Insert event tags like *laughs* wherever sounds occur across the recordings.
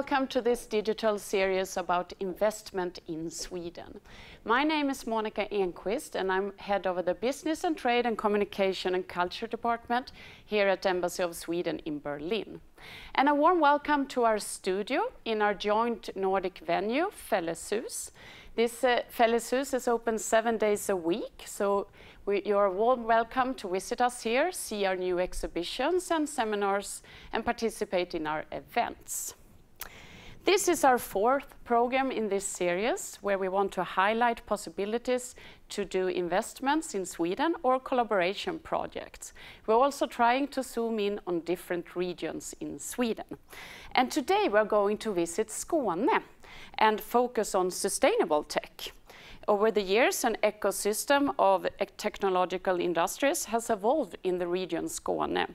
welcome to this digital series about investment in Sweden. My name is Monica Enqvist, and I'm head of the Business and Trade and Communication and Culture Department here at Embassy of Sweden in Berlin. And a warm welcome to our studio in our joint Nordic venue, Felleshus. This uh, Felleshus is open seven days a week, so we, you're warm welcome to visit us here, see our new exhibitions and seminars, and participate in our events. This is our fourth program in this series, where we want to highlight possibilities to do investments in Sweden or collaboration projects. We're also trying to zoom in on different regions in Sweden. And today we're going to visit Skåne and focus on sustainable tech. Over the years, an ecosystem of technological industries has evolved in the region Skåne,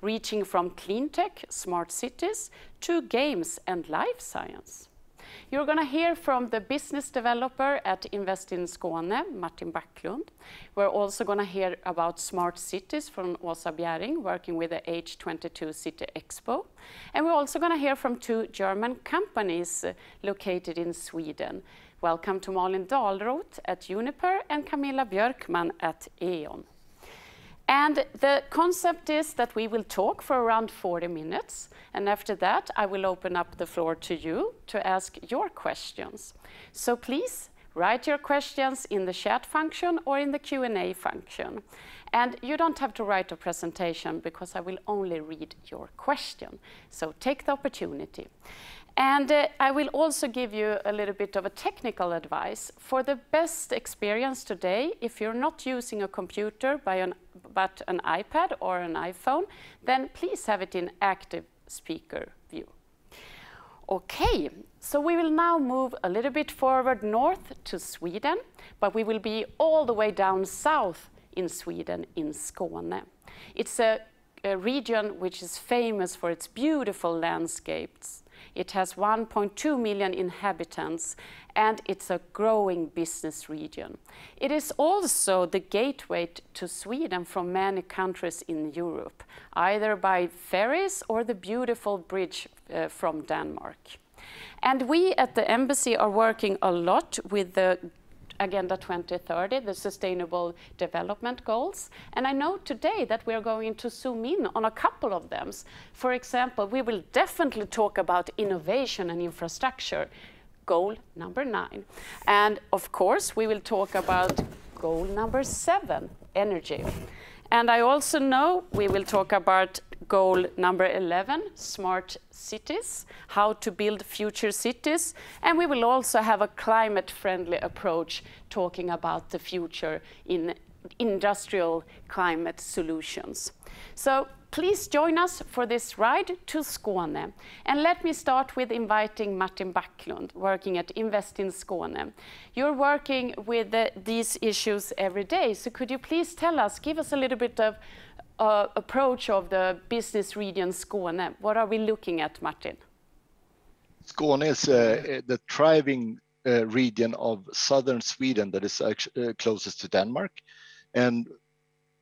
reaching from clean tech, smart cities, to games and life science. You're going to hear from the business developer at Invest in Skåne, Martin Backlund. We're also going to hear about smart cities from Åsa Bjering, working with the H22 City Expo. And we're also going to hear from two German companies uh, located in Sweden, Welcome to Malin Dalroth at Uniper and Kamilla Björkman at E.ON. And the concept is that we will talk for around 40 minutes, and after that I will open up the floor to you to ask your questions. So please write your questions in the chat function or in the Q&A function. And you don't have to write a presentation because I will only read your question. So take the opportunity. And uh, I will also give you a little bit of a technical advice. For the best experience today, if you're not using a computer an, but an iPad or an iPhone, then please have it in active speaker view. Okay, so we will now move a little bit forward north to Sweden, but we will be all the way down south in Sweden, in Skåne. It's a, a region which is famous for its beautiful landscapes it has 1.2 million inhabitants and it's a growing business region. It is also the gateway to Sweden from many countries in Europe, either by ferries or the beautiful bridge uh, from Denmark. And we at the embassy are working a lot with the Agenda 2030, the Sustainable Development Goals. And I know today that we are going to zoom in on a couple of them. For example, we will definitely talk about innovation and infrastructure, goal number nine. And of course, we will talk about goal number seven, energy. And I also know we will talk about goal number 11, smart cities, how to build future cities. And we will also have a climate-friendly approach talking about the future in industrial climate solutions. So Please join us for this ride to Skåne. And let me start with inviting Martin Backlund, working at Invest in Skåne. You're working with the, these issues every day, so could you please tell us, give us a little bit of uh, approach of the business region Skåne. What are we looking at, Martin? Skåne is uh, the thriving uh, region of southern Sweden that is uh, closest to Denmark. And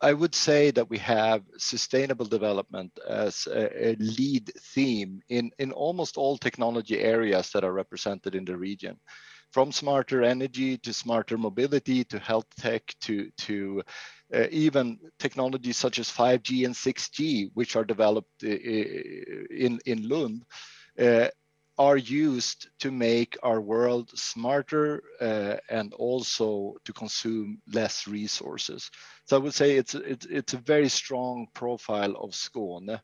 I would say that we have sustainable development as a, a, lead theme in, in almost all technology areas that are represented in the region. From smarter energy to smarter mobility to health tech to, to uh, even technologies such as 5G and 6G, which are developed uh, in, in Lund, uh, are used to make our world smarter uh, and also to consume less resources. So I would say it's, it's, it's a very strong profile of Skåne.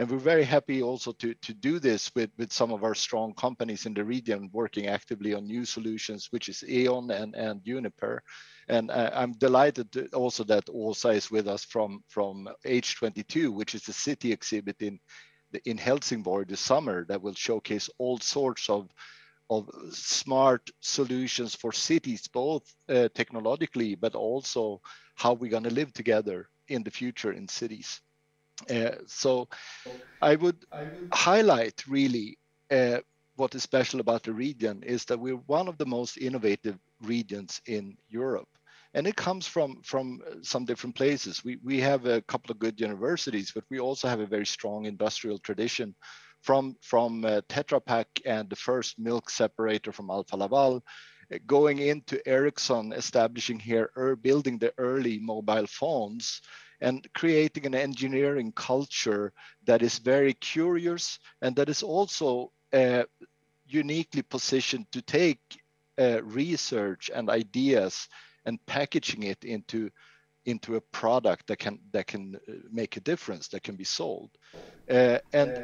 And we're very happy also to, to do this with, with some of our strong companies in the region working actively on new solutions, which is E.ON and, and Uniper. And uh, I'm delighted also that Åsa is with us from, from H22, which is the city exhibit in, in Helsingborg this summer that will showcase all sorts of of smart solutions for cities, both uh, technologically, but also how we're going to live together in the future in cities. Uh, so I would, highlight really uh, what is special about the region is that we're one of the most innovative regions in Europe and it comes from from uh, some different places. We we have a couple of good universities, but we also have a very strong industrial tradition from from uh, Tetra Pak and the first milk separator from Alfa Laval, uh, going into Ericsson, establishing here, er, building the early mobile phones, and creating an engineering culture that is very curious and that is also uh, uniquely positioned to take uh, research and ideas and packaging it into into a product that can that can uh, make a difference that can be sold. Uh, and uh,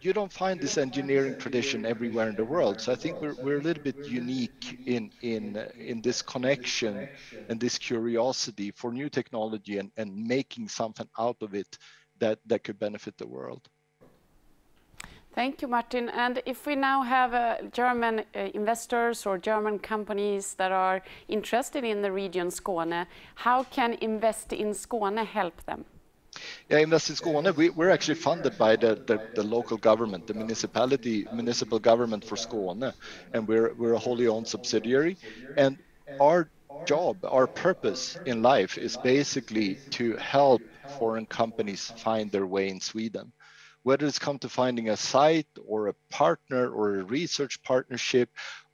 you don't find this engineering tradition everywhere in the world. So i think we're, we're a little bit unique in in uh, in this connection and this curiosity for new technology and and making something out of it that that could benefit the world Thank you, Martin. And if we now have uh, German uh, investors or German companies that are interested in the region Skåne, how can Invest in Skåne help them? Yeah, Invest in Skåne, we, are actually funded by the, the, the, local government, the municipality, municipal government for Skåne, and we're, we're a wholly owned subsidiary. And our job, our purpose in life is basically to help foreign companies find their way in Sweden whether it's come to finding a site or a partner or a research partnership,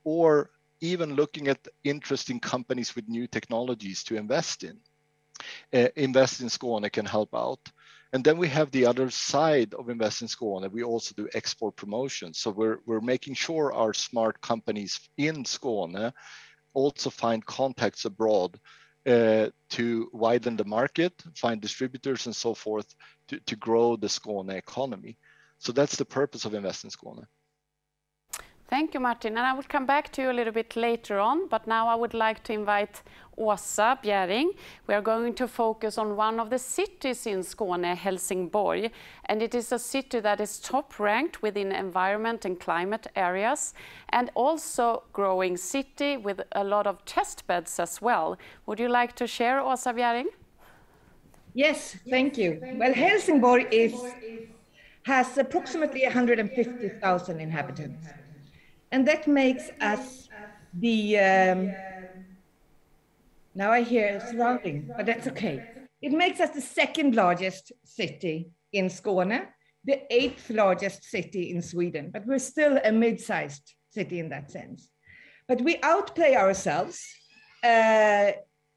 or even looking at interesting companies with new technologies to invest in. Uh, invest in Skåne can help out. And then we have the other side of Invest in Skåne. We also do export promotion. So we're, we're making sure our smart companies in Skåne also find contacts abroad uh, to widen the market, find distributors and so forth to, to grow the Skåne economy. So that's the purpose of Invest in Skåne. Thank you, Martin. And I will come back to you a little bit later on, but now I would like to invite Åsa Bjering. We are going to focus on one of the cities in Skåne, Helsingborg. And it is a city that is top ranked within environment and climate areas, and also growing city with a lot of test beds as well. Would you like to share, Åsa Bjering? Yes, thank you. Well, Helsingborg is, has approximately 150,000 inhabitants. And that makes us the, um, now I hear surrounding, but that's okay. It makes us the second largest city in Skåne, the eighth largest city in Sweden, but we're still a mid-sized city in that sense. But we outplay ourselves uh,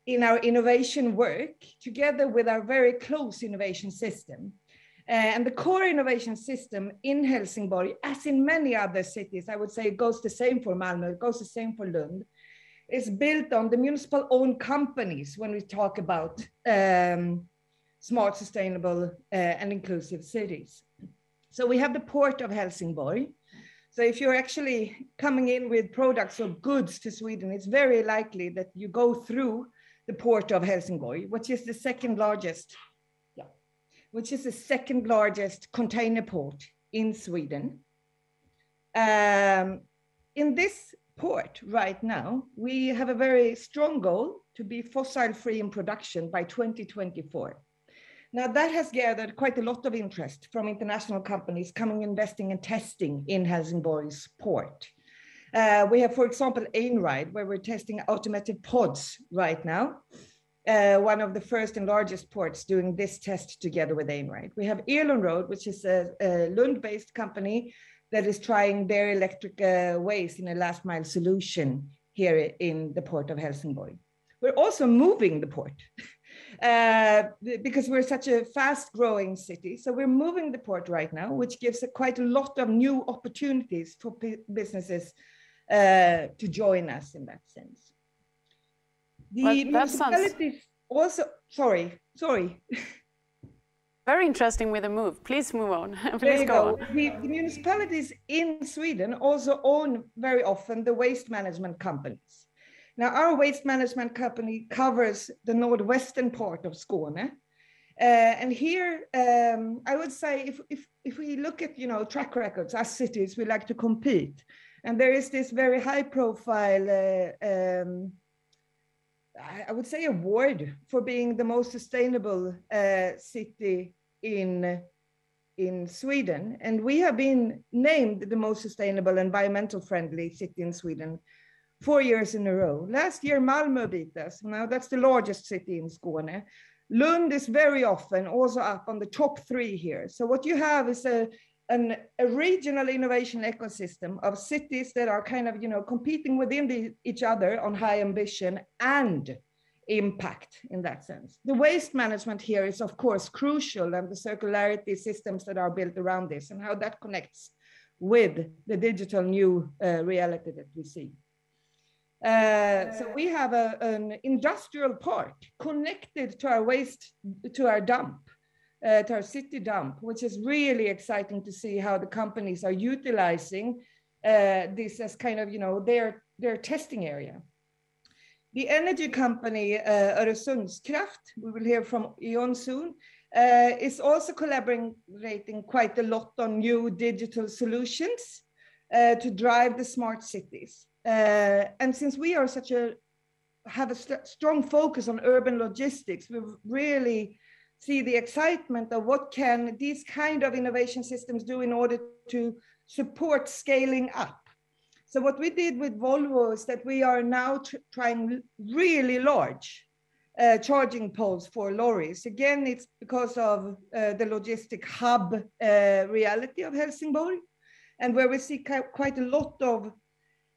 in our innovation work together with our very close innovation system. Uh, and the core innovation system in Helsingborg, as in many other cities, I would say it goes the same for Malmö, it goes the same for Lund, is built on the municipal owned companies when we talk about um, smart, sustainable, uh, and inclusive cities. So we have the port of Helsingborg. So if you're actually coming in with products or goods to Sweden, it's very likely that you go through the port of Helsingborg, which is the second largest which is the second largest container port in Sweden. Um, in this port right now, we have a very strong goal to be fossil free in production by 2024. Now that has gathered quite a lot of interest from international companies coming investing and testing in Helsingborg's port. Uh, we have, for example, Einride, where we're testing automated pods right now uh, one of the first and largest ports doing this test together with Einride. We have Eolund which is a, a Lund-based company that is trying their electric uh, waste in a last mile solution here in the port of Helsingborg. We're also moving the port *laughs* uh, because we're such a fast growing city. So we're moving the port right now, which gives a, quite a lot of new opportunities for businesses uh, to join us in that sense. The well, municipalities sounds... also, sorry, sorry. Very interesting with the move. Please move on. *laughs* Please go, go, on. The, the municipalities in Sweden also own very often the waste management companies. Now, our waste management company covers the northwestern part of Skåne. Uh, and here, um, I would say, if, if, if we look at you know track records as cities, we like to compete, and there is this very high profile uh, um, I would say award for being the most sustainable uh, city in in Sweden, and we have been named the most sustainable, environmental friendly city in Sweden four years in a row. Last year, Malmö beat us. Now that's the largest city in Skåne. Lund is very often also up on the top three here. So what you have is a an, a regional innovation ecosystem of cities that are kind of, you know, competing within the, each other on high ambition and impact in that sense. The waste management here is of course crucial and the circularity systems that are built around this and how that connects with the digital new uh, reality that we see. Uh, so we have a, an industrial park connected to our waste, to our dump, uh, to our city dump, which is really exciting to see how the companies are utilizing uh, this as kind of, you know, their, their testing area. The energy company uh, Öresundskraft, we will hear from E.ON soon, uh, is also collaborating quite a lot on new digital solutions uh, to drive the smart cities. Uh, and since we are such a have a st strong focus on urban logistics, we really see the excitement of what can these kind of innovation systems do in order to support scaling up. So what we did with Volvo is that we are now trying really large uh, charging poles for lorries. Again, it's because of uh, the logistic hub uh, reality of Helsingborg, and where we see quite a lot of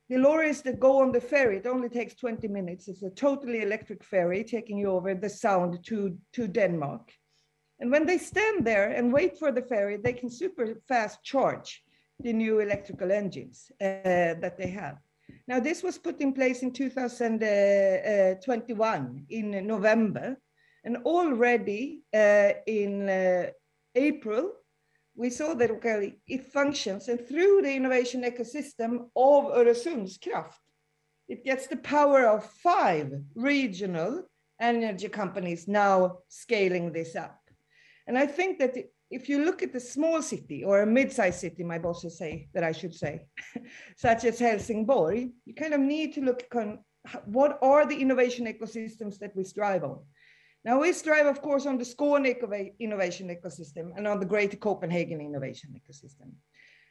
the lorries that go on the ferry. It only takes 20 minutes. It's a totally electric ferry taking you over the sound to, to Denmark. And when they stand there and wait for the ferry, they can super fast charge the new electrical engines uh, that they have. Now, this was put in place in 2021 in November, and already uh, in uh, April, we saw that okay, it functions, and through the innovation ecosystem of Öresundskraft, it gets the power of five regional energy companies now scaling this up. And I think that if you look at the small city or a mid-sized city, my bosses say that I should say, *laughs* such as Helsingborg, you kind of need to look on what are the innovation ecosystems that we strive on. Now we strive, of course, on the Skåne innovation ecosystem and on the Greater Copenhagen innovation ecosystem.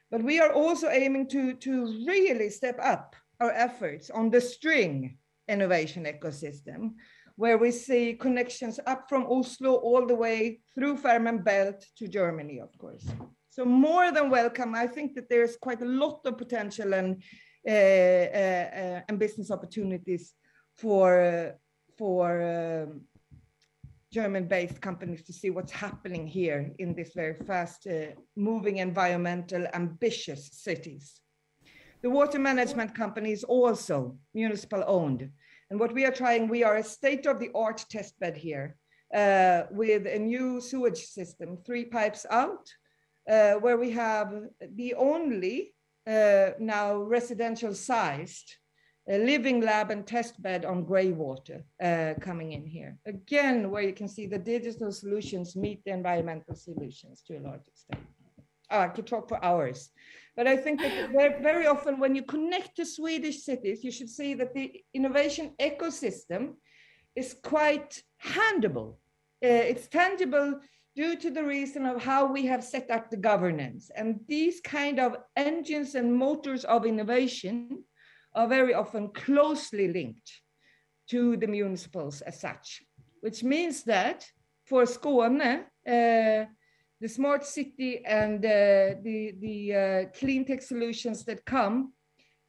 But we are also aiming to, to really step up our efforts on the string innovation ecosystem, where we see connections up from Oslo all the way through Fehmarn Belt to Germany, of course. So more than welcome. I think that there's quite a lot of potential and uh, uh, uh and business opportunities for for um, German-based companies to see what's happening here in this very fast-moving, uh, environmental, ambitious cities. The water management company is also municipal-owned, and what we are trying, we are a state-of-the-art test bed here uh, with a new sewage system, three pipes out, uh, where we have the only uh, now residential sized uh, living lab and test bed on gray water uh, coming in here. Again, where you can see the digital solutions meet the environmental solutions to a large extent. I could talk for hours. But I think that *laughs* very often when you connect to Swedish cities, you should see that the innovation ecosystem is quite handable. Uh, it's tangible due to the reason of how we have set up the governance. And these kind of engines and motors of innovation are very often closely linked to the municipals as such, which means that for Skåne, uh, the smart city and uh, the, the uh, clean tech solutions that come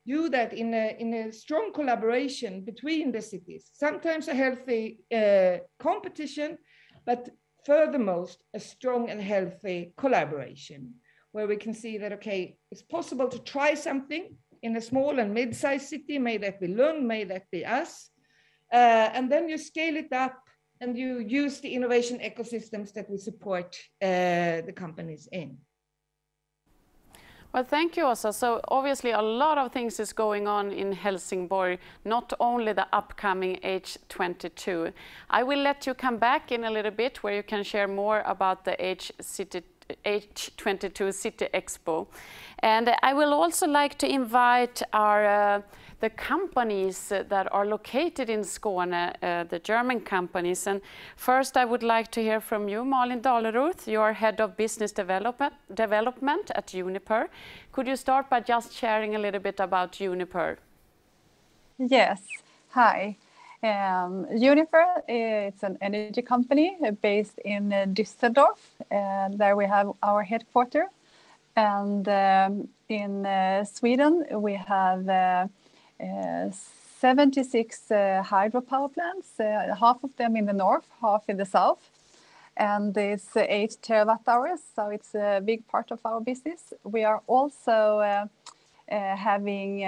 do that in a, in a strong collaboration between the cities, sometimes a healthy uh, competition, but furthermost, a strong and healthy collaboration where we can see that, okay, it's possible to try something in a small and mid-sized city, may that be Lund, may that be us, uh, and then you scale it up and you use the innovation ecosystems that we support uh, the companies in. Well, thank you, Åsa. So obviously a lot of things is going on in Helsingborg, not only the upcoming H22. I will let you come back in a little bit where you can share more about the H City H22 City Expo. And I will also like to invite our uh, the companies that are located in Skåne, uh, the German companies. And first, I would like to hear from you, Malin Dalroth. You are head of business development, development at Uniper. Could you start by just sharing a little bit about Uniper? Yes. Hi. Um, Uniper, it's an energy company based in Düsseldorf, and there we have our headquarters. And um, in uh, Sweden, we have uh, uh, 76 uh, uh hydropower plants, uh, half of them in the north, half in the south. And it's uh, 8 terawatt hours, so it's a big part of our business. We are also uh, uh having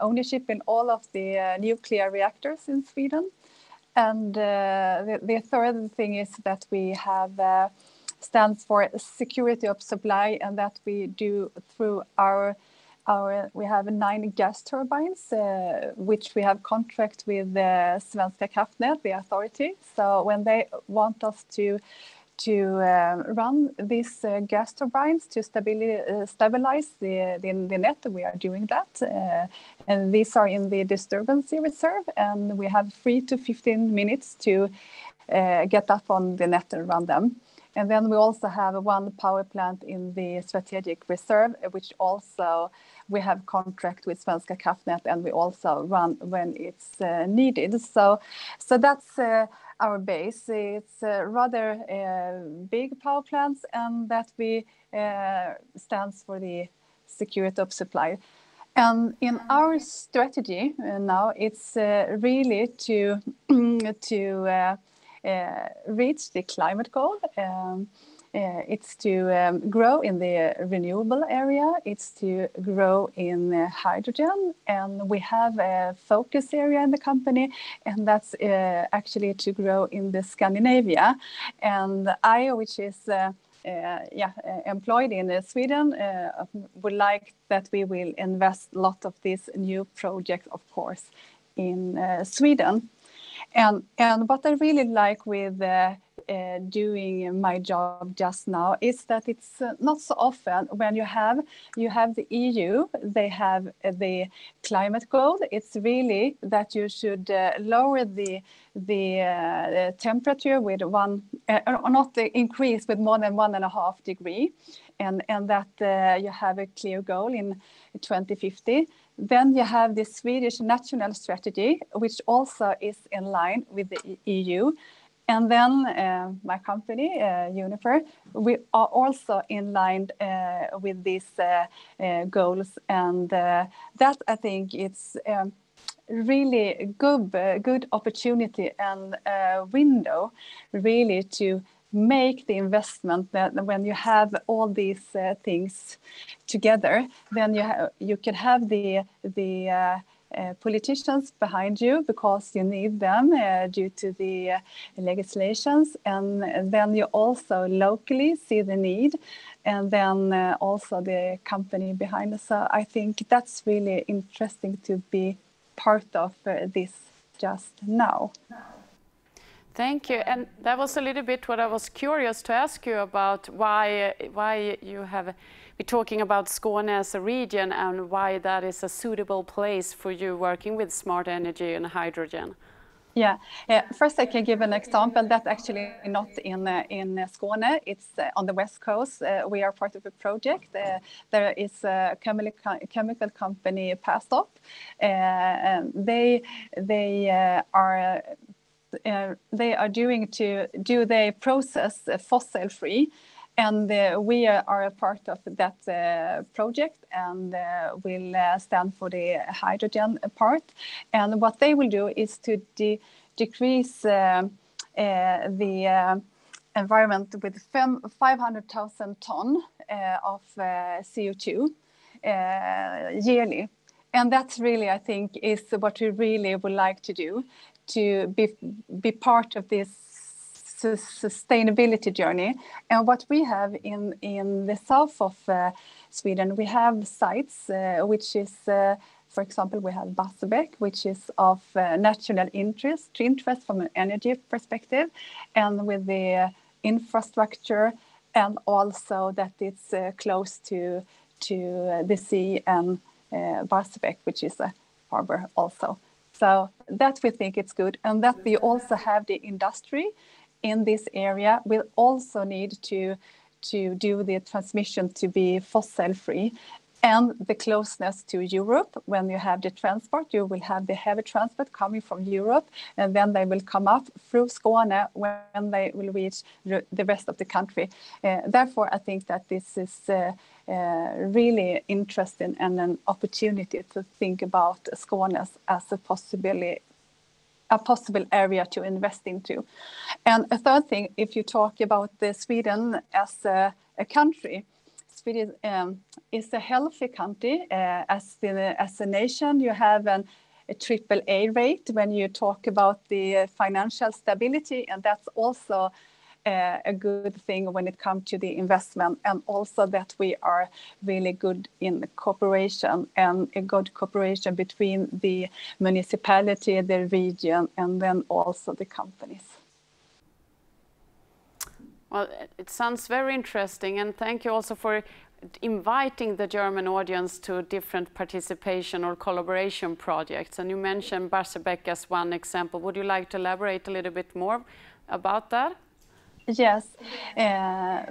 ownership in all of the nuclear reactors in Sweden. And the, the, third thing is that we have stands for security of supply, and that we do through our our, we have nine gas turbines, uh, which we have contract with the Svenska kraftnät, the authority. So when they want us to to uh, run these uh, gas turbines to uh, stabilize the, the, the, net. We are doing that. Uh, and these are in the disturbance reserve. And we have three to 15 minutes to uh, get up on the net and run them. And then we also have one power plant in the strategic reserve, which also we have contract with Svenska kraftnät and we also run when it's uh, needed. So, so that's uh, our base. It's uh, rather big power plants and that we stands for the security of supply. And in our strategy now, it's really to *clears throat* to reach the climate goal. Um, uh, it's to um, grow in the renewable area, it's to grow in uh, hydrogen, and we have a focus area in the company, and that's uh, actually to grow in the Scandinavia. And I, which is uh, uh, yeah, employed in Sweden, would like that we will invest a lot of these new projects, of course, in Sweden. And and what I really like with uh, doing my job just now is that it's uh, not so often when you have you have the EU, they have uh, the climate goal. It's really that you should uh, lower the the uh, temperature with one, or not increase with more than one and a half degree, and and that you have a clear goal in 2050 then you have the Swedish national strategy, which also is in line with the EU. And then uh, my company, uh, we are also in line uh, with these uh, uh, goals. And uh, that I think it's um, really good, good opportunity and window really to make the investment that when you have all these things together then you you can have the the politicians behind you because you need them uh, due to the uh, legislations. And then you also locally see the need. And then uh, also the company behind us. So i think that's really interesting to be part of this just now. Thank you. And that was a little bit what I was curious to ask you about why why you have been talking about Skåne as a region and why that is a suitable place for you working with smart energy and hydrogen. Yeah, uh, first I can give an example that's actually not in uh, in Skåne. It's uh, on the west coast. Uh, we are part of a project. Uh, there is a chemical chemical company, Perstorp. Uh, and they they are uh, they are doing to do the process fossil free and uh, we are a part of that uh, project and uh, will uh, stand for the hydrogen part. And what they will do is to de decrease the environment with 500,000 ton of CO2 yearly. And that's really, I think, is what we really would like to do to be, be part of this sustainability journey. And what we have in, in the south of uh, Sweden, we have sites uh, which is, uh, for example, we have Barsebäck, which is of uh, national interest, interest from an energy perspective, and with the infrastructure, and also that it's uh, close to to the sea and Barsebäck, which is a harbor also. So that we think it's good. And that we also have the industry in this area will also need to, to do the transmission to be fossil free and the closeness to Europe. When you have the transport, you will have the heavy transport coming from Europe, and then they will come up through Skåne when they will reach the rest of the country. Uh, therefore, I think that this is uh, really interesting and an opportunity to think about Skåne as a possibility a possible area to invest into. And a third thing, if you talk about the Sweden as a, a country, Sweden um, is a healthy country. Uh, as, the, as a nation, you have an, a triple A rate when you talk about the financial stability, and that's also uh, Eh, a good thing when it comes to the investment, and also that we are really good in cooperation and a good cooperation between the municipality, the region, and then also the companies. Well, it sounds very interesting, and thank you also for inviting the German audience to different participation or collaboration projects. And you mentioned Barsebäck as one example. Would you like to elaborate a little bit more about that? Yes, uh,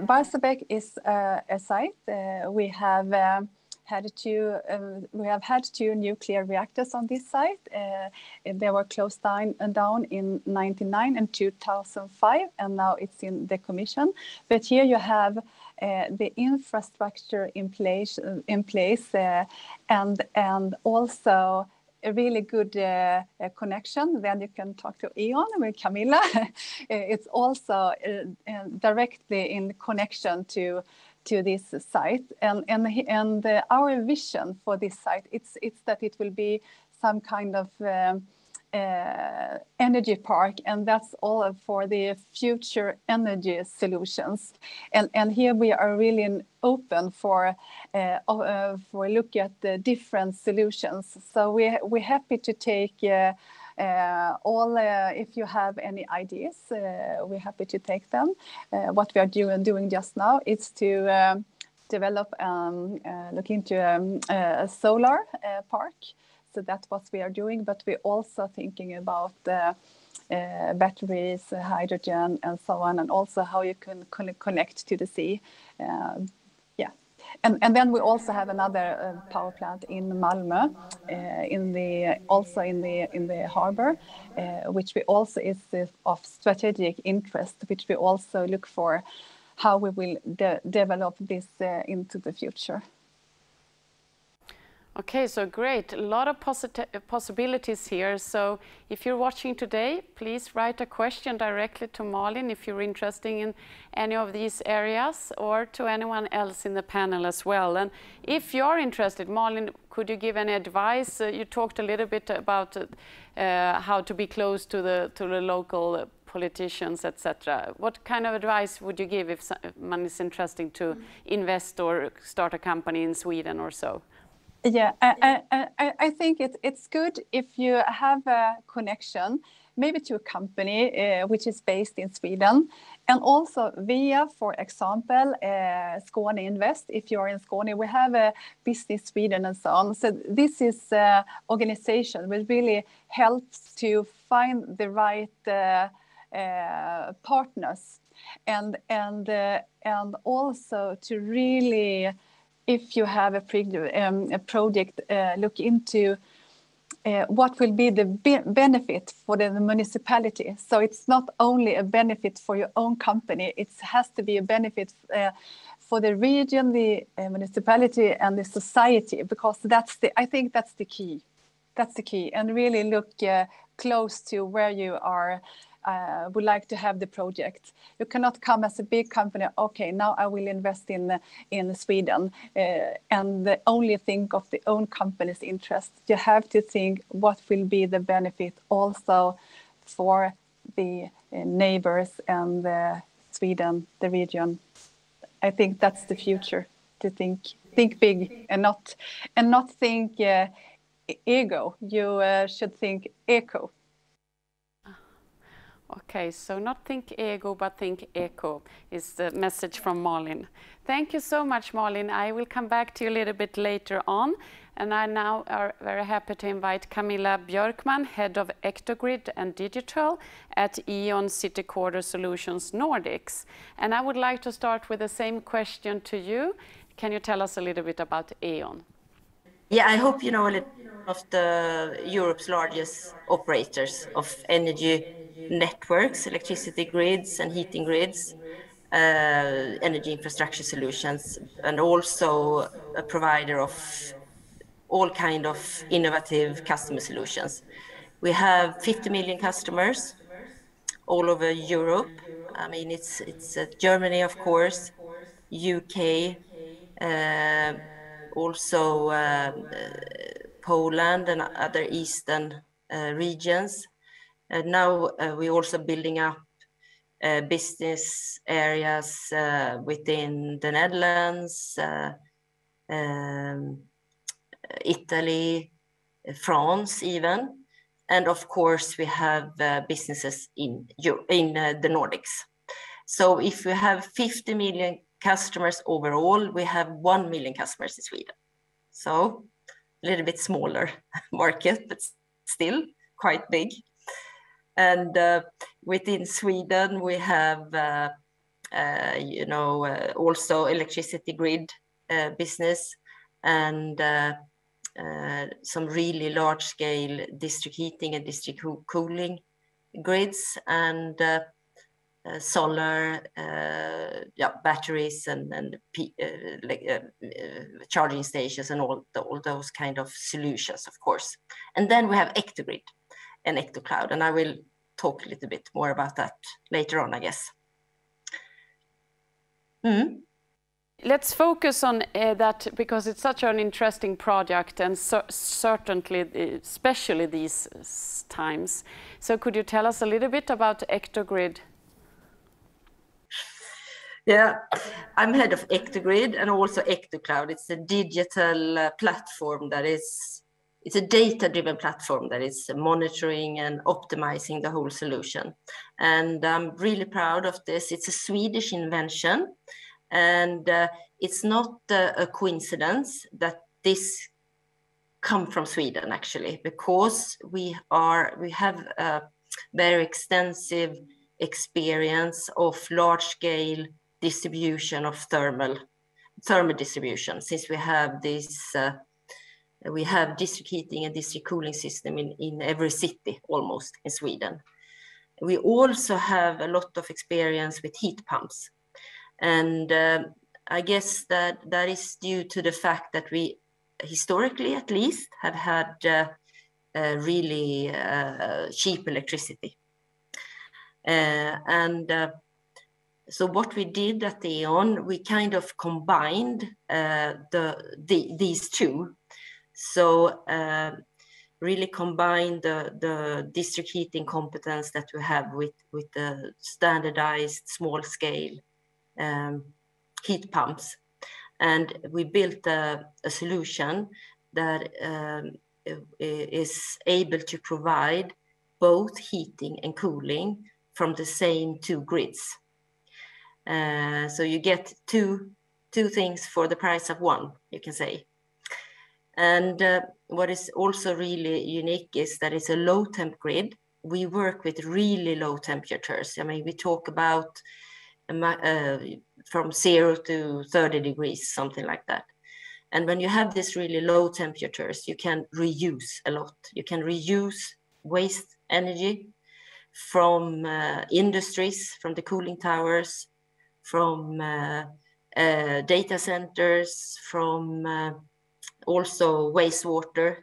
is uh, a site. Uh, we have uh, had two. Uh, we have had two nuclear reactors on this site. Uh, they were closed down, down in 99 and 2005, and now it's in decommission. But here you have uh, the infrastructure in place, in place, uh, and and also a really good uh, connection. Then you can talk to E.ON with Kamilla. *laughs* it's also directly in connection to to this site and and and uh, our vision for this site it's it's that it will be some kind of uh, energy park and that's all for the future energy solutions and and here we are really open for uh, uh for look at the different solutions so we we're happy to take uh, uh, all, uh, if you have any ideas, we're happy to take them. what we are doing, doing just now is to um, develop, um, look into um, a solar park. That's what we are doing, but we're also thinking about uh, batteries, hydrogen, and so on, and also how you can connect to the sea. Uh, and, and then we also have another uh, power plant in Malmö, uh, in the also in the in the harbor, uh, which we also is of strategic interest, which we also look for how we will de develop this uh, into the future. Okay, so great. A lot of possibilities here. So if you're watching today, please write a question directly to Malin if you're interested in any of these areas or to anyone else in the panel as well. And if you're interested, Malin, could you give any advice? Uh, you talked a little bit about uh, how to be close to the, to the local politicians, etc. What kind of advice would you give if someone is interested to mm. invest or start a company in Sweden or so? Yeah, I, I, I think it, it's good if you have a connection, maybe to a company uh, which is based in Sweden, and also via, for example, uh, Skåne Invest. If you're in Skåne, we have a business Sweden and so on. So this is an organization which really helps to find the right uh, uh, partners, and and and also to really if you have a, um, a project, uh, look into uh, what will be the be benefit for the municipality. So it's not only a benefit for your own company, it has to be a benefit uh, for the region, the uh, municipality, and the society, because that's the, I think that's the key. That's the key, and really look uh, close to where you are uh, would like to have the project. You cannot come as a big company. Okay, now I will invest in in Sweden uh, and only think of the own company's interest. You have to think what will be the benefit also for the uh, neighbors and Sweden, the region. I think that's the future. To think think big and not and not think uh, ego. You uh, should think eco. Okay, so not think ego, but think eco is the message from Malin. Thank you so much, Malin. I will come back to you a little bit later on. And I now are very happy to invite Kamilla Björkman, Head of Ectogrid and Digital at E.ON City Quarter Solutions Nordics. And I would like to start with the same question to you. Can you tell us a little bit about E.ON? Yeah, I hope you know a little of the Europe's largest operators of energy networks, electricity grids and heating grids. uh, energy infrastructure solutions and also a provider of all kind of innovative customer solutions. We have 50 million customers all over Europe. I mean, it's it's uh, Germany, of course, UK, uh, also uh, Poland and other eastern uh, regions. And now uh, we're also building up uh, business areas within the Netherlands, um, Italy, France, even and of course we have uh, businesses in in uh, the Nordics. So if we have 50 million customers overall, we have 1 million customers in Sweden. So a little bit smaller *laughs* market, but still quite big. And uh, within Sweden, we have, uh, uh, you know, uh, also electricity grid business and uh, some really large scale district heating and district cooling grids and uh, uh, solar, uh, yeah, batteries and, and uh, like, uh, charging stations and all, the, all those kind of solutions, of course. And then we have Ectogrid and Ectocloud, and I will talk a little bit more about that later on, I guess. Mm let's focus on uh, that because it's such an interesting project and cer certainly, uh, especially these times. So could you tell us a little bit about Ectogrid? Yeah, I'm head of Ectogrid and also Ectocloud. It's a digital uh, platform that is, it's a data-driven platform that is monitoring and optimizing the whole solution. And I'm really proud of this. It's a Swedish invention and uh, it's not uh, a coincidence that this come from Sweden actually, because we are we have a very extensive experience of large scale distribution of thermal thermal distribution since we have this uh, we have district heating and district cooling system in, in every city almost in Sweden. We also have a lot of experience with heat pumps and uh, I guess that that is due to the fact that we, historically at least, have had uh, uh, really uh, cheap electricity. Uh, and uh, so what we did at the E.ON, we kind of combined the, the, these two. So really combine the, the district heating competence that we have with, with the standardized small scale um, heat pumps. And we built a, a solution that um, is able to provide both heating and cooling from the same two grids. Uh, so you get two, two things for the price of one, you can say. And uh, what is also really unique is that it's a low temp grid. We work with really low temperatures. I mean, we talk about uh, from zero to 30 degrees, something like that. And when you have these really low temperatures, you can reuse a lot. You can reuse waste energy from uh, industries, from the cooling towers, from uh, uh, data centers, from uh, also wastewater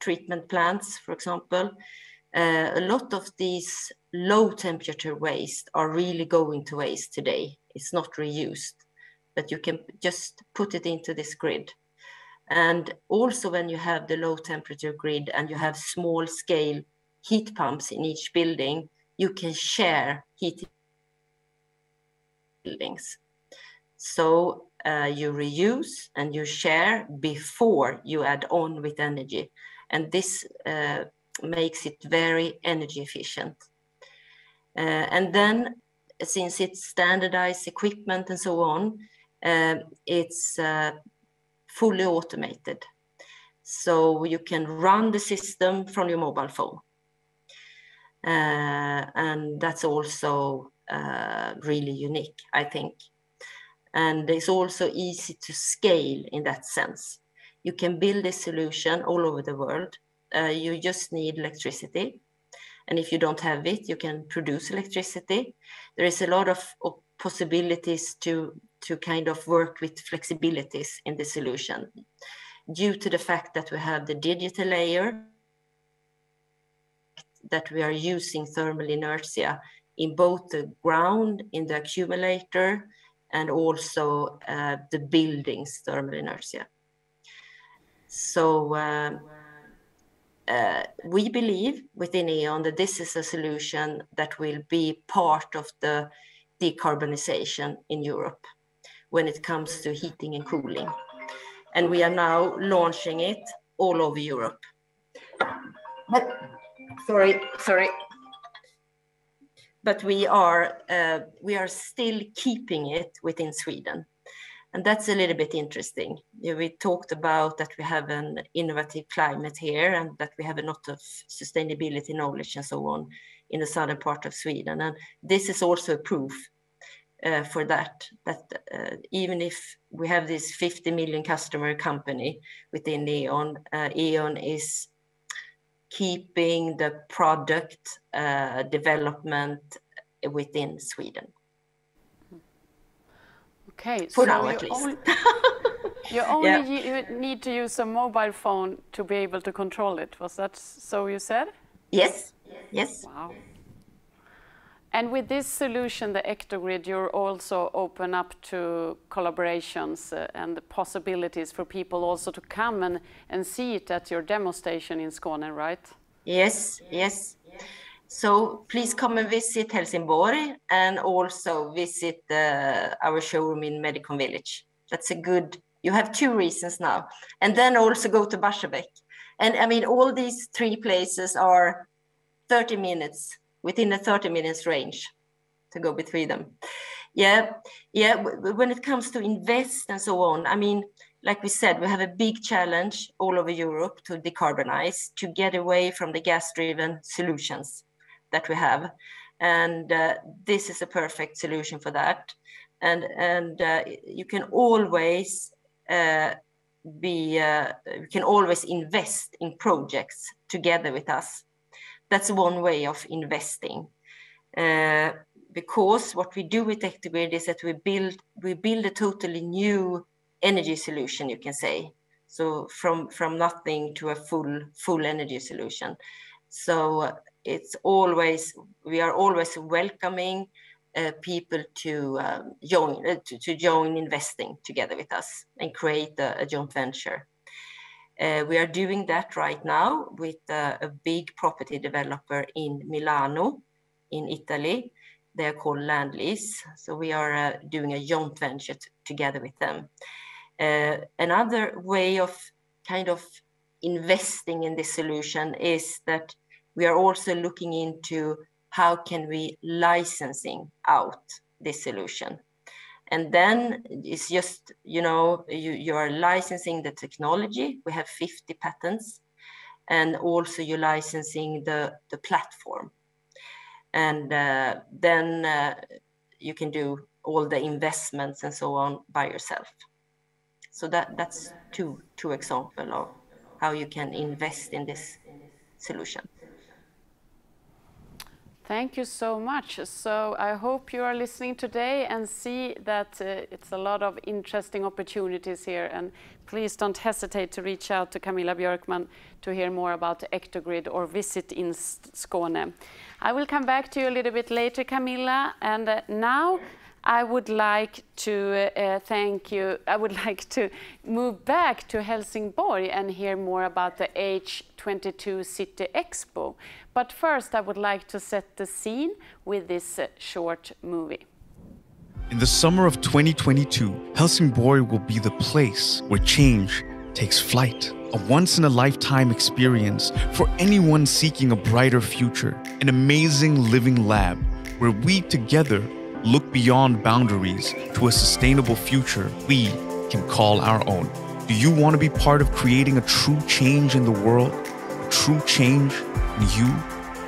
treatment plants, for example. Uh, a lot of these low temperature waste are really going to waste today. It's not reused, but you can just put it into this grid. And also when you have the low temperature grid and you have small scale heat pumps in each building, you can share heat buildings. So uh, you reuse and you share before you add on with energy. And this uh, makes it very energy efficient. Uh, and then since it's standardized equipment and so on, uh, it's uh, fully automated. So you can run the system from your mobile phone. Uh, and that's also uh, really unique, I think. And it's also easy to scale in that sense. You can build a solution all over the world uh, you just need electricity. And if you don't have it, you can produce electricity. There is a lot of, of possibilities to, to kind of work with flexibilities in the solution due to the fact that we have the digital layer, that we are using thermal inertia in both the ground, in the accumulator, and also uh, the building's thermal inertia. So uh, uh, we believe within E.ON that this is a solution that will be part of the decarbonization in Europe when it comes to heating and cooling. And we are now launching it all over Europe. But, sorry, sorry. But we are, uh, we are still keeping it within Sweden. And that's a little bit interesting. We talked about that we have an innovative climate here and that we have a lot of sustainability knowledge and so on in the southern part of Sweden. And this is also a proof uh, for that, that uh, even if we have this 50 million customer company within E.ON, uh, E.ON is keeping the product uh, development within Sweden. Okay, for so now you at least. only, *laughs* you only Yeah. you need to use a mobile phone to be able to control it. Was that so you said? yes, yes. Wow. And with this solution, the Ectogrid, you're also open up to collaborations uh, and the possibilities for people also to come and, and see it at your demo station in Skåne, right? Yes, yes. So please come and visit Helsingborg and also visit uh, our showroom in Medicon Village. That's a good, you have two reasons now. And then also go to Barsebäck. And I mean, all these three places are 30 minutes, within a 30 minutes range to go between them. Yeah, yeah, when it comes to invest and so on, I mean, like we said, we have a big challenge all over Europe to decarbonize, to get away from the gas-driven solutions that we have. And uh, this is a perfect solution for that. And, and uh, you can always uh, be, uh, you can always invest in projects together with us. That's one way of investing. Uh, because what we do with Ectogrid is that we build, we build a totally new energy solution, you can say. So from, from nothing to a full, full energy solution. So it's always we are always welcoming uh, people to um, join uh, to, to, join investing together with us and create a, a joint venture. Uh, we are doing that right now with uh, a big property developer in Milano, in Italy. They are called Lendlease. So we are uh, doing a joint venture together with them. Uh, another way of kind of investing in this solution is that we are also looking into how can we licensing out this solution and then it's just you know you, you are licensing the technology. We have 50 patents and also you're licensing the the platform. And uh, then uh, you can do all the investments and so on by yourself. So that that's two two example of how you can invest in this solution Thank you so much. So I hope you are listening today and see that uh, it's a lot of interesting opportunities here. And please don't hesitate to reach out to Kamilla Björkman to hear more about Ectogrid or visit in Skåne. I will come back to you a little bit later, Kamilla. And uh, now I would like to uh, thank you. I would *laughs* like to move back to Helsingborg and hear more about the H22 City Expo. But first, I would like to set the scene with this uh, short movie. In the summer of 2022, Helsingborg will be the place where change takes flight. A once in a lifetime experience for anyone seeking a brighter future. An amazing living lab where we together look beyond boundaries to a sustainable future we can call our own. Do you want to be part of creating a true change in the world? A true change in you?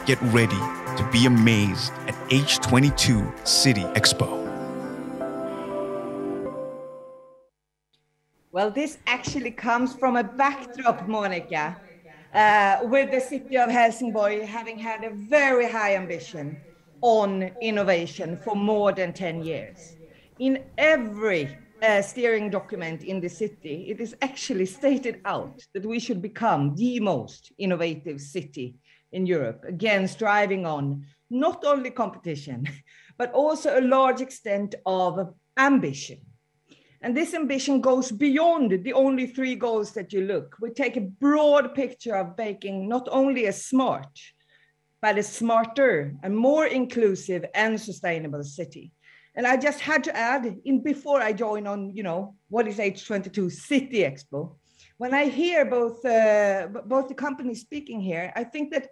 Get ready to be amazed at H22 City Expo. Well, this actually comes from a backdrop, Monica, uh, with the city of Helsingborg having had a very high ambition on innovation for more than 10 years. in every uh, steering document in the city, it is actually stated out that we should become the most innovative city in Europe, again, striving on not only competition, *laughs* but also a large extent of ambition. And this ambition goes beyond the only three goals that you look. We take a broad picture of making not only a smart, but a smarter and more inclusive and sustainable city. And I just had to add in before I join on, you know, what is H22 City Expo. When I hear both uh, both the companies speaking here, I think that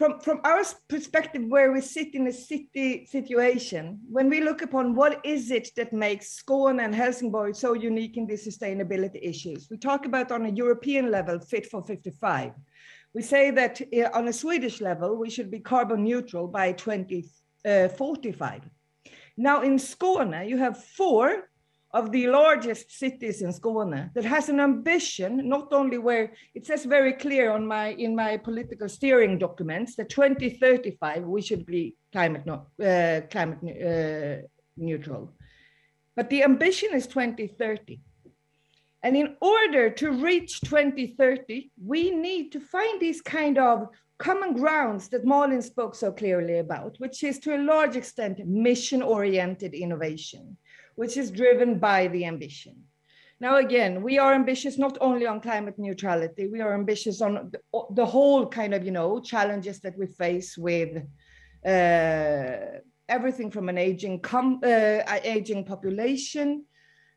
from, from our perspective, where we sit in a city situation, when we look upon what is it that makes Skåne and Helsingborg so unique in these sustainability issues, we talk about on a European level, fit for 55. We say that uh, on a Swedish level, we should be carbon neutral by 2045. Uh, now in Skåne, you have four of the largest cities in Skåne that has an ambition, not only where it says very clear on my in my political steering documents that 2035 we should be climate no, uh, climate uh, neutral, but the ambition is 2030. And in order to reach 2030, we need to find these kind of common grounds that Malin spoke so clearly about, which is to a large extent mission-oriented innovation which is driven by the ambition. Now, again, we are ambitious not only on climate neutrality, we are ambitious on the, the whole kind of, you know, challenges that we face with uh, everything from an aging, uh, aging population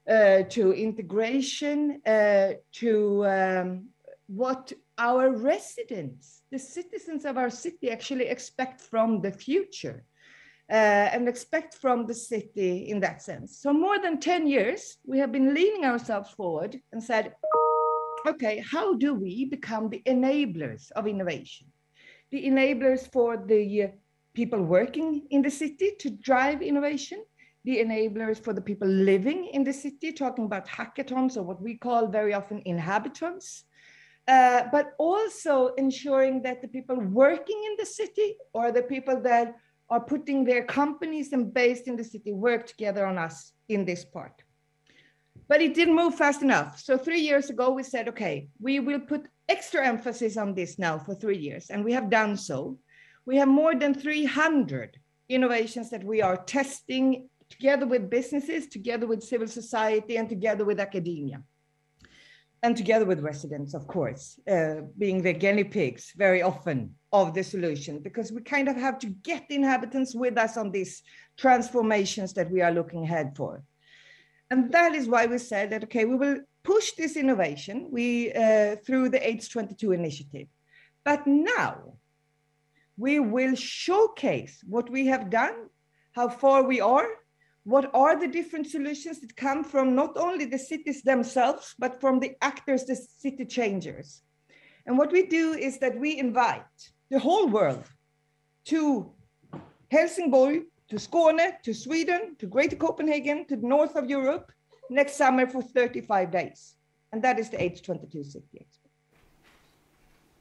uh, to integration uh, to um, what our residents, the citizens of our city actually expect from the future uh, and expect from the city in that sense. So more than 10 years, we have been leaning ourselves forward and said, okay, how do we become the enablers of innovation? The enablers for the people working in the city to drive innovation, the enablers for the people living in the city, talking about hackathons or what we call very often inhabitants, uh, but also ensuring that the people working in the city or the people that are putting their companies and based in the city work together on us in this part. But it didn't move fast enough. So three years ago, we said, okay, we will put extra emphasis on this now for three years. And we have done so. We have more than 300 innovations that we are testing together with businesses, together with civil society, and together with academia. And together with residents, of course, uh, being the guinea pigs very often of the solution because we kind of have to get the inhabitants with us on these transformations that we are looking ahead for. And that is why we said that, okay, we will push this innovation we, uh, through the H22 initiative. But now we will showcase what we have done, how far we are, what are the different solutions that come from not only the cities themselves, but from the actors, the city changers. And what we do is that we invite the whole world to Helsingborg, to Skåne, to Sweden, to Greater Copenhagen, to the north of Europe next summer for 35 days. And that is the H22 City Expo.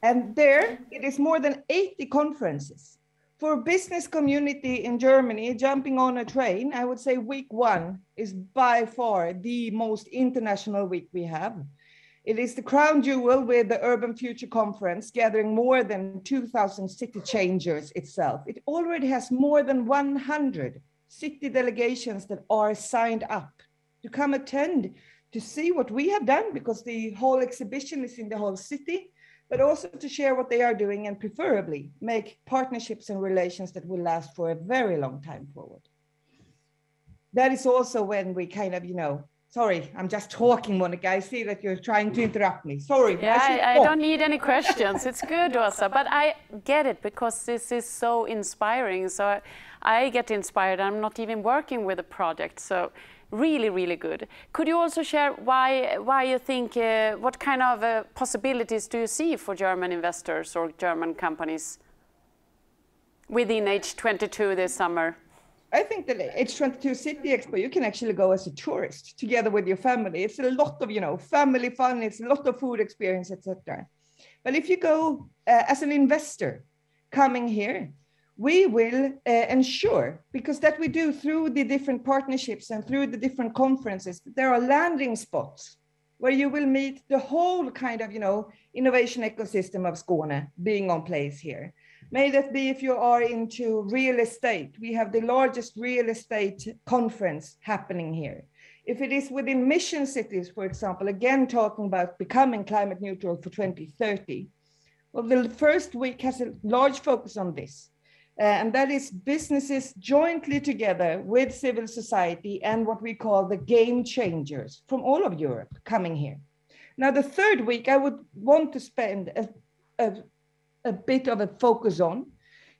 And there it is more than 80 conferences. For business community in Germany, jumping on a train, I would say week one is by far the most international week we have. It is the crown jewel with the Urban Future Conference, gathering more than 2,000 city changers itself. It already has more than 100 city delegations that are signed up to come attend to see what we have done because the whole exhibition is in the whole city, but also to share what they are doing and preferably make partnerships and relations that will last for a very long time forward. That is also when we kind of, you know, Sorry, I'm just talking, Monica. I see that you're trying to interrupt me. Sorry. Yeah, I, I, don't need any questions. It's good, Åsa. But I get it because this is so inspiring. So I, I get inspired. I'm not even working with a project. So really, really good. Could you also share why, why you think, uh, what kind of uh, possibilities do you see for German investors or German companies within H22 this summer? I think that H22 City Expo, you can actually go as a tourist together with your family. It's a lot of, you know, family fun. It's a lot of food experience, etc. But if you go uh, as an investor coming here, we will uh, ensure, because that we do through the different partnerships and through the different conferences, there are landing spots where you will meet the whole kind of, you know, innovation ecosystem of Skåne being on place here. May that be if you are into real estate. We have the largest real estate conference happening here. If it is within mission cities, for example, again talking about becoming climate neutral for 2030, well, the first week has a large focus on this. Uh, and that is businesses jointly together with civil society and what we call the game changers from all of Europe coming here. Now, the third week, I would want to spend a, a, a bit of a focus on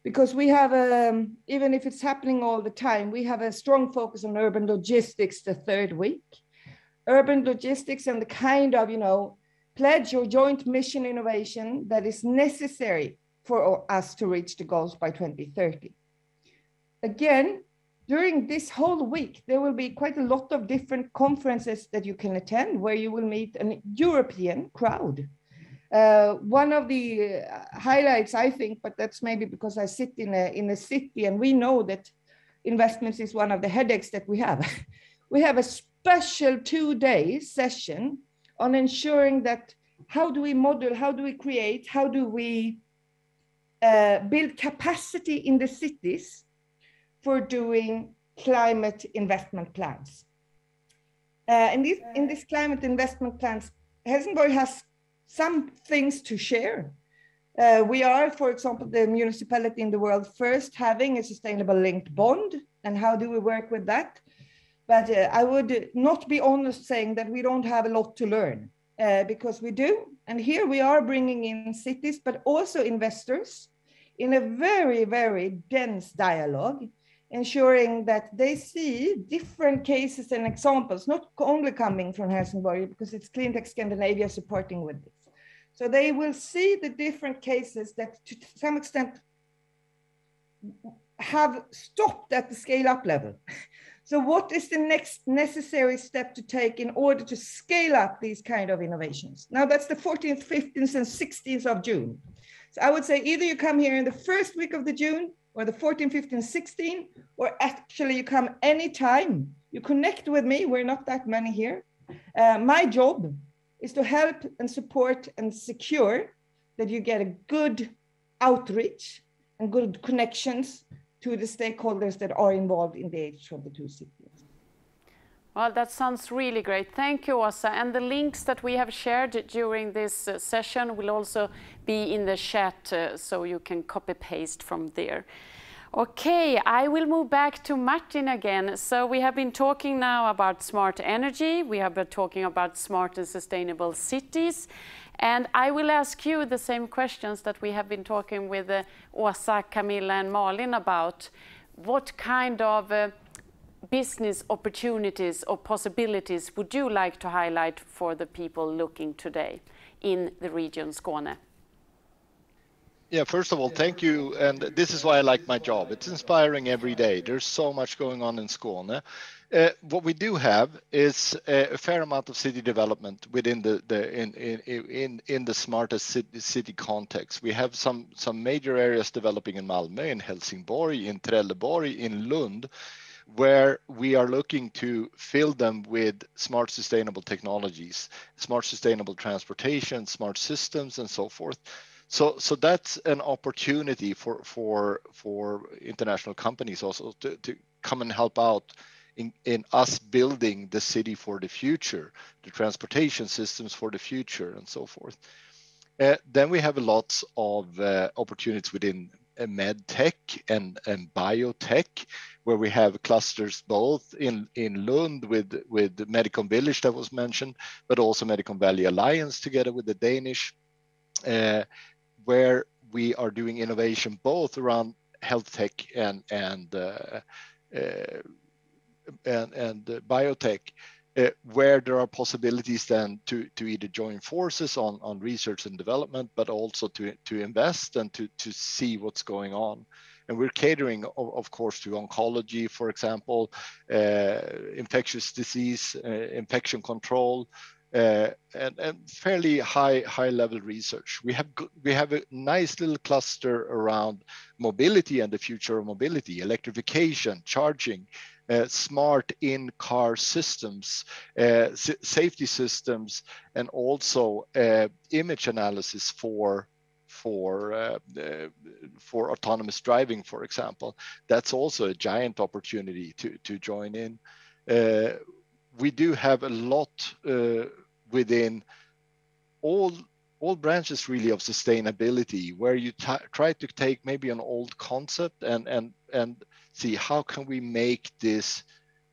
because we have, a, um, even if it's happening all the time, we have a strong focus on urban logistics the third week. Urban logistics and the kind of, you know, pledge or joint mission innovation that is necessary for us to reach the goals by 2030. Again, during this whole week, there will be quite a lot of different conferences that you can attend where you will meet a European crowd. Uh, one of the uh, highlights, I think, but that's maybe because I sit in a, in a city and we know that investments is one of the headaches that we have. *laughs* we have a special two day session on ensuring that how do we model, how do we create, how do we uh, build capacity in the cities for doing climate investment plans. Uh, in, this, in this climate investment plans, Helsingborg has some things to share. Uh, we are, for example, the municipality in the world first having a sustainable linked bond. And how do we work with that? But uh, I would not be honest saying that we don't have a lot to learn uh, because we do. And here we are bringing in cities, but also investors in a very, very dense dialogue, ensuring that they see different cases and examples, not only coming from Helsingborg, because it's Cleantech Scandinavia supporting with this. So they will see the different cases that to some extent have stopped at the scale up level. *laughs* So what is the next necessary step to take in order to scale up these kind of innovations? Now that's the 14th, 15th and 16th of June. So I would say either you come here in the first week of the June or the 14, 15, 16, or actually you come anytime. You connect with me. We're not that many here. Uh, my job is to help and support and secure that you get a good outreach and good connections to the stakeholders that are involved in the H22 cities. Well, that sounds really great. Thank you, Åsa. And the links that we have shared during this uh, session will also be in the chat, uh, so you can copy-paste from there. Okay, I will move back to Martin again. So we have been talking now about smart energy. We have been talking about smart and sustainable cities. And I will ask you the same questions that we have been talking with uh, Åsa, Kamilla and Malin about. What kind of uh, business opportunities or possibilities would you like to highlight for the people looking today in the region Skåne? Yeah, first of all, thank you. And this is why I like my job. It's inspiring every day. There's so much going on in Skåne. Uh, what we do have is a, a, fair amount of city development within the, in, in in in the smartest city, city context. We have some some major areas developing in Malmö, in Helsingborg, in Trelleborg, in Lund, where we are looking to fill them with smart sustainable technologies, smart sustainable transportation, smart systems, and so forth. So, so that's an opportunity for for for international companies also to, to come and help out in, in us building the city for the future, the transportation systems for the future, and so forth. Uh, then we have lots of uh, opportunities within med tech and, and biotech where we have clusters both in, in Lund with, with the Medicon Village that was mentioned, but also Medicon Valley Alliance together with the Danish, uh, where we are doing innovation both around health tech and, and, uh, uh, and, and biotech. Uh, where there are possibilities then to, to either join forces on, on research and development, but also to, to invest and to, to see what's going on and we're catering, of, of course, to oncology, for example, uh, infectious disease, uh, infection control, uh, and, and, fairly high high level research. We have we have a nice little cluster around mobility and the future of mobility, electrification, charging, uh, smart in-car systems, uh, safety systems, and also uh, image analysis for for uh, uh, for autonomous driving, for example. That's also a giant opportunity to to join in. we do have a lot within all all branches really of sustainability where you try to take maybe an old concept and and and see how can we make this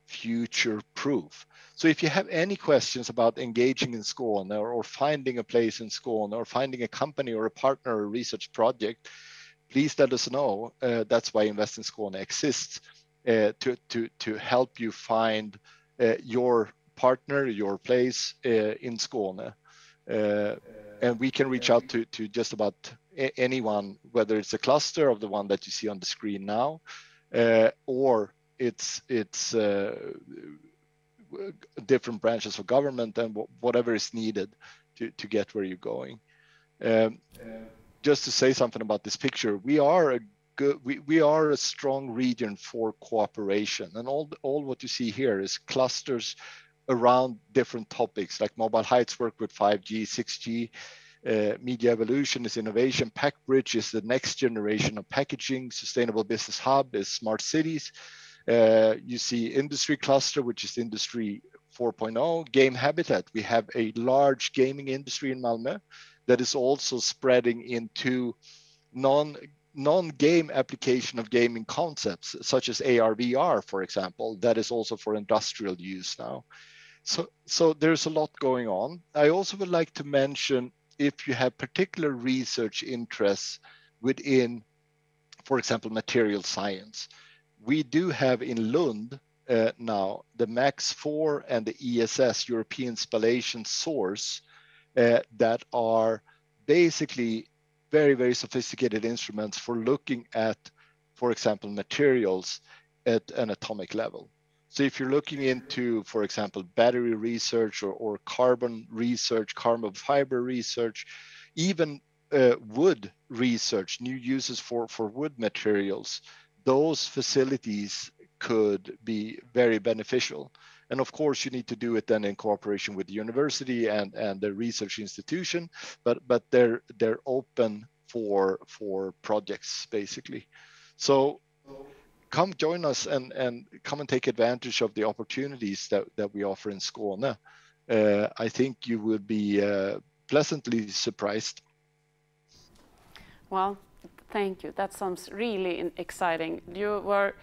future proof so if you have any questions about engaging in Skåne or, or finding a place in Skåne or finding a company or a partner or a research project please let us know uh, that's why invest in Skåne exists uh, to to to help you find uh, your partner, your place uh, in Skåne. Uh, and we can reach out to, to just about anyone, whether it's a cluster of the one that you see on the screen now, uh, or it's it's different branches of government and whatever is needed to, to get where you're going. Um, just to say something about this picture, we are a good, we, we are a strong region for cooperation and all, all what you see here is clusters around different topics like mobile heights work with 5G, 6G, uh, media evolution is innovation, PackBridge is the next generation of packaging, sustainable business hub is smart cities. Uh, you see industry cluster, which is industry 4.0, game habitat. We have a large gaming industry in Malmö that is also spreading into non non-game application of gaming concepts such as AR VR for example that is also for industrial use now so, so there's a lot going on. I also would like to mention if you have particular research interests within, for example, material science. We do have in Lund uh, now the MAX IV and the ESS, European Spallation Source, uh, that are basically very, very sophisticated instruments for looking at, for example, materials at an atomic level. So if you're looking into, for example, battery research or, or carbon research, carbon fiber research, even uh, wood research, new uses for, for wood materials, those facilities could be very beneficial. And of course, you need to do it then in cooperation with the university and, and the research institution, but, but they're, they're open for, for projects basically. So come join us and, and come and take advantage of the opportunities that, that we offer in Skåne. Uh, I think you will be uh, pleasantly surprised. Well, thank you. That sounds really exciting. You were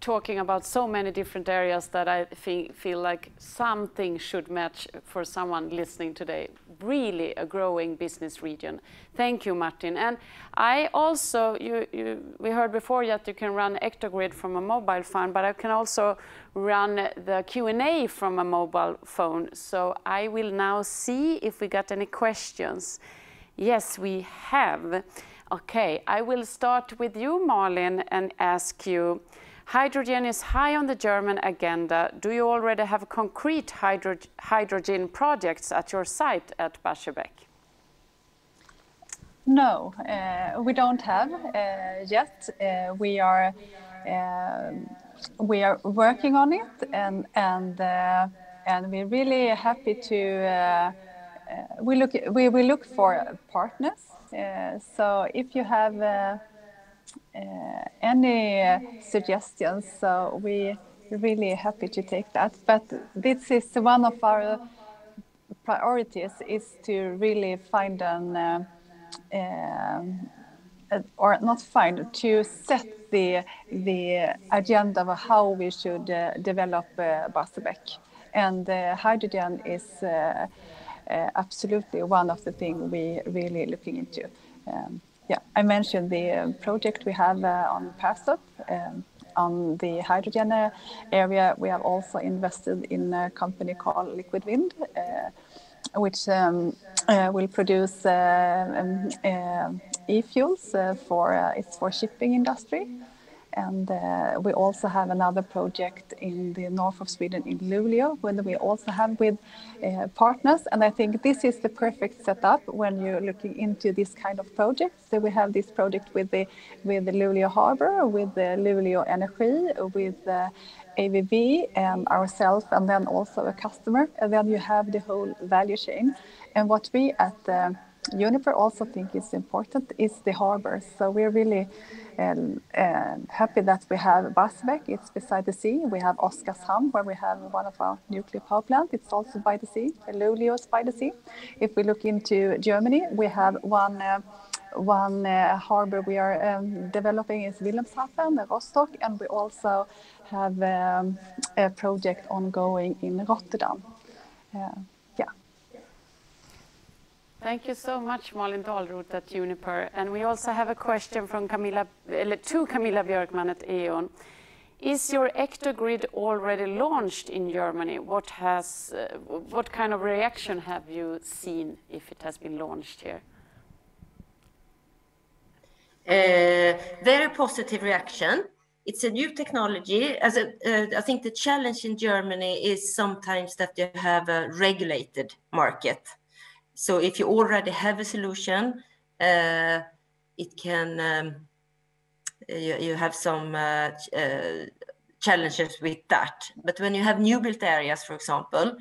talking about so many different areas that I think, feel like something should match for someone listening today. Really a growing business region. Thank you, Martin. And I also, you, you, we heard before that you can run Ectogrid from a mobile phone, but I can also run the Q&A from a mobile phone. So I will now see if we got any questions. Yes, we have. Okay, I will start with you, Malin, and ask you, Hydrogen is high on the German agenda. Do you already have concrete hydro hydrogen projects at your site at Barsebäck? No, uh, we don't have uh, yet. Uh, we are um, we are working on it, and and uh, and we're really happy to. Uh, uh, we look we will look for partners. So if you have uh, any suggestions. So we really happy to take that. But this is one of our priorities is to really find an uh, uh, or not find to set the the agenda of how we should uh, develop uh, Barsebäck. And hydrogen is absolutely one of the things we really looking into. Um, yeah, I mentioned the uh, project we have uh, on Perstorp. Um, on the hydrogen uh, area, we have also invested in a company called Liquid Wind, which um, will produce um, e-fuels for it's for shipping industry. And uh, we also have another project in the north of Sweden in Luleå, where we also have with uh, partners. And I think this is the perfect setup when you're looking into this kind of project. So we have this project with the with the Luleå Harbor, with the Luleå Energy, with the ABB and ourselves, and then also a customer. And then you have the whole value chain. And what we at uh, Uniper also think is important is the harbor. So we're really um, uh, happy that we have Barsebäck, it's beside the sea. We have Oskarshamn, where we have one of our nuclear power plants. It's also by the sea. Luleå is by the sea. If we look into Germany, we have one. Uh, one uh, harbor we are um, developing is Wilhelmshaven, Rostock, and we also have um, a project ongoing in Rotterdam. Uh, Thank you so much, Malin Dalroth at Uniper. And we also have a question from Kamilla, to Kamilla Björkman at E.ON. Is your Ectogrid already launched in Germany? What has, uh, what kind of reaction have you seen if it has been launched here? Uh, very positive reaction. It's a new technology. As a, uh, I think the challenge in Germany is sometimes that you have a regulated market so if you already have a solution, uh, it can um, you, you, have some uh, uh, challenges with that. But when you have new built areas, for example,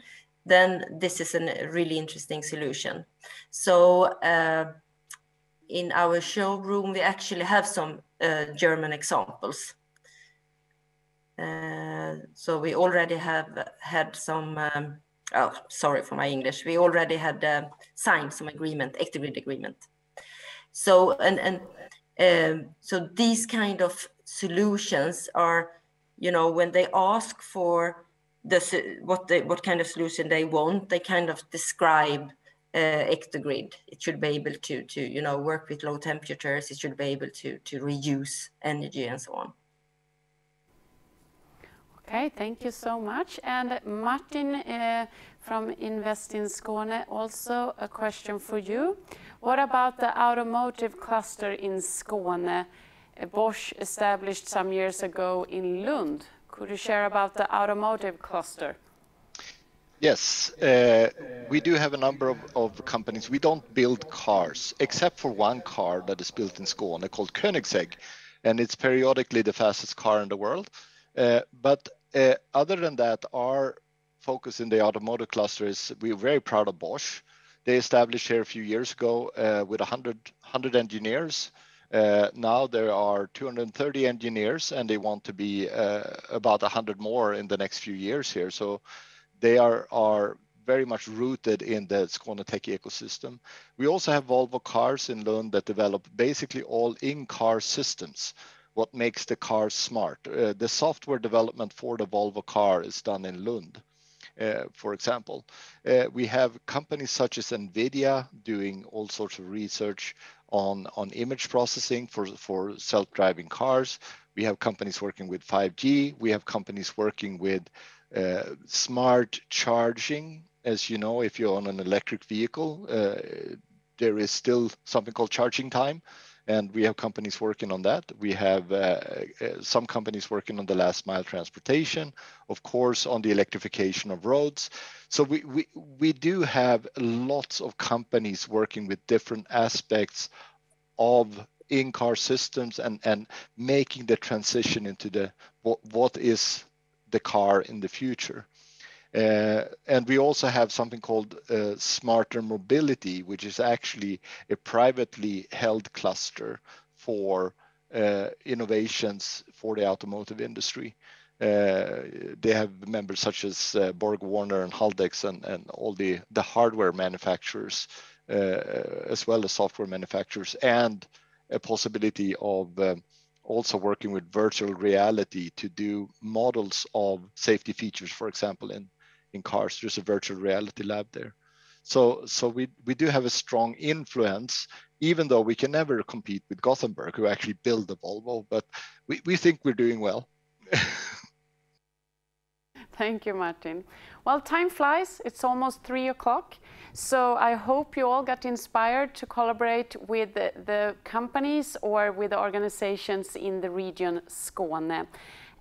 then this is a really interesting solution. So uh, in our showroom, we actually have some uh, German examples. Uh, so we already have had some um, oh, sorry for my English. We already had uh, signed some agreement, Ectogrid agreement. So and and um, so these kind of solutions are, you know, when they ask for the what they what kind of solution they want, they kind of describe uh, Ectogrid. It should be able to to you know work with low temperatures. It should be able to to reuse energy and so on. Okay, thank you so much. And Martin uh, from Invest in Skåne, also a question for you. What about the automotive cluster in Skåne? Uh, Bosch established some years ago in Lund. Could you share about the automotive cluster? Yes, uh, we do have a number of, of, companies. We don't build cars, except for one car that is built in Skåne called Koenigsegg, and it's periodically the fastest car in the world. Uh, but other than that, our focus in the automotive cluster is we're very proud of Bosch. They established here a few years ago uh, with 100, 100 engineers. Uh, now there are 230 engineers and they want to be uh, about 100 more in the next few years here. So they are, are very much rooted in the Skånetech ecosystem. We also have Volvo Cars in Lund that develop basically all in-car systems what makes the car smart. Uh, the software development for the Volvo car is done in Lund. Uh, for example. Uh, we have companies such as NVIDIA doing all sorts of research on, on image processing for, for self-driving cars. We have companies working with 5G. We have companies working with uh, smart charging. As you know, if you're on an electric vehicle, uh, there is still something called charging time and we have companies working on that. We have uh, uh, some companies working on the last mile transportation, of course, on the electrification of roads. So we, we, we do have lots of companies working with different aspects of in-car systems and, and making the transition into the what, what is the car in the future. Uh, and we also have something called uh, Smarter Mobility, which is actually a privately held cluster for uh, innovations for the automotive industry. Uh, they have members such as uh, Borg Warner and Haldex and, and all the, the hardware manufacturers, uh, as well as software manufacturers, and a possibility of um, also working with virtual reality to do models of safety features, for example, in in cars. There's a virtual reality lab there. So, so we, we do have a strong influence, even though we can never compete with Gothenburg, who actually build the Volvo, but we, we think we're doing well. *laughs* Thank you, Martin. Well, time flies. It's almost three o'clock. So I hope you all got inspired to collaborate with the, the companies or with the organizations in the region Skåne.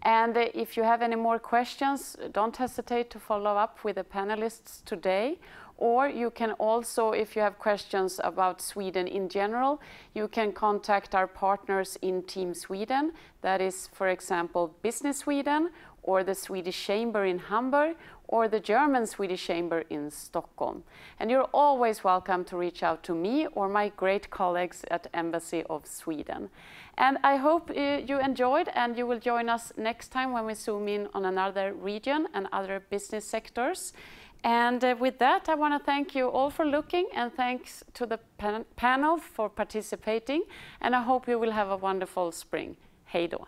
And if you have any more questions, don't hesitate to follow up with the panelists today. Or you can also, if you have questions about Sweden in general, you can contact our partners in Team Sweden. That is, for example, Business Sweden or the Swedish Chamber in Hamburg or the German Swedish Chamber in Stockholm. And you're always welcome to reach out to me or my great colleagues at Embassy of Sweden. And I hope uh, you enjoyed and you will join us next time when we zoom in on another region and other business sectors. And uh, with that, I want to thank you all for looking and thanks to the pan panel for participating. And I hope you will have a wonderful spring. Hej då!